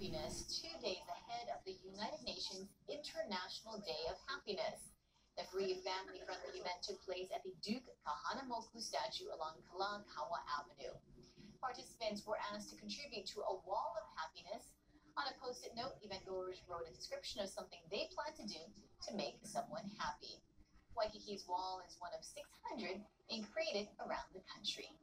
happiness two days ahead of the United Nations International Day of Happiness. The free family friendly event took place at the Duke Kahanamoku statue along Kalakaua Avenue. Participants were asked to contribute to a wall of happiness. On a post it note, event-goers wrote a description of something they plan to do to make someone happy. Waikiki's wall is one of 600 being created around the country.